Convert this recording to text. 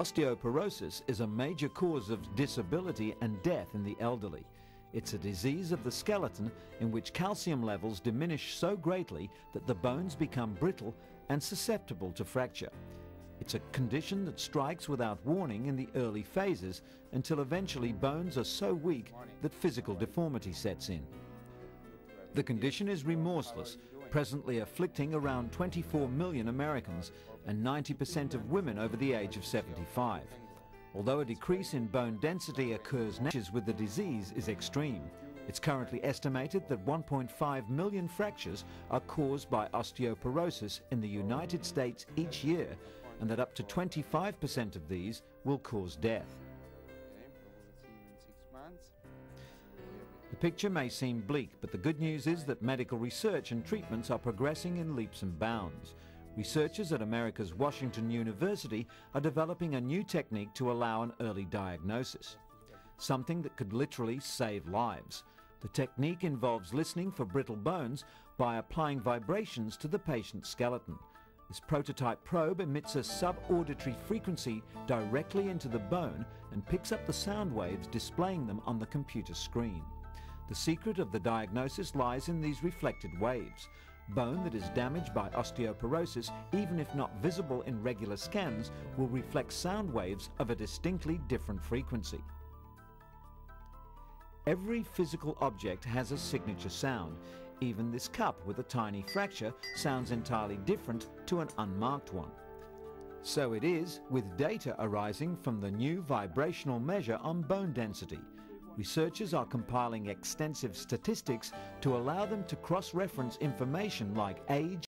Osteoporosis is a major cause of disability and death in the elderly. It's a disease of the skeleton in which calcium levels diminish so greatly that the bones become brittle and susceptible to fracture. It's a condition that strikes without warning in the early phases until eventually bones are so weak that physical deformity sets in. The condition is remorseless, presently afflicting around 24 million Americans and 90% of women over the age of 75. Although a decrease in bone density occurs with the disease is extreme. It's currently estimated that 1.5 million fractures are caused by osteoporosis in the United States each year and that up to 25% of these will cause death. The picture may seem bleak, but the good news is that medical research and treatments are progressing in leaps and bounds. Researchers at America's Washington University are developing a new technique to allow an early diagnosis, something that could literally save lives. The technique involves listening for brittle bones by applying vibrations to the patient's skeleton. This prototype probe emits a subauditory frequency directly into the bone and picks up the sound waves displaying them on the computer screen. The secret of the diagnosis lies in these reflected waves. Bone that is damaged by osteoporosis, even if not visible in regular scans, will reflect sound waves of a distinctly different frequency. Every physical object has a signature sound. Even this cup with a tiny fracture sounds entirely different to an unmarked one. So it is with data arising from the new vibrational measure on bone density, researchers are compiling extensive statistics to allow them to cross-reference information like age,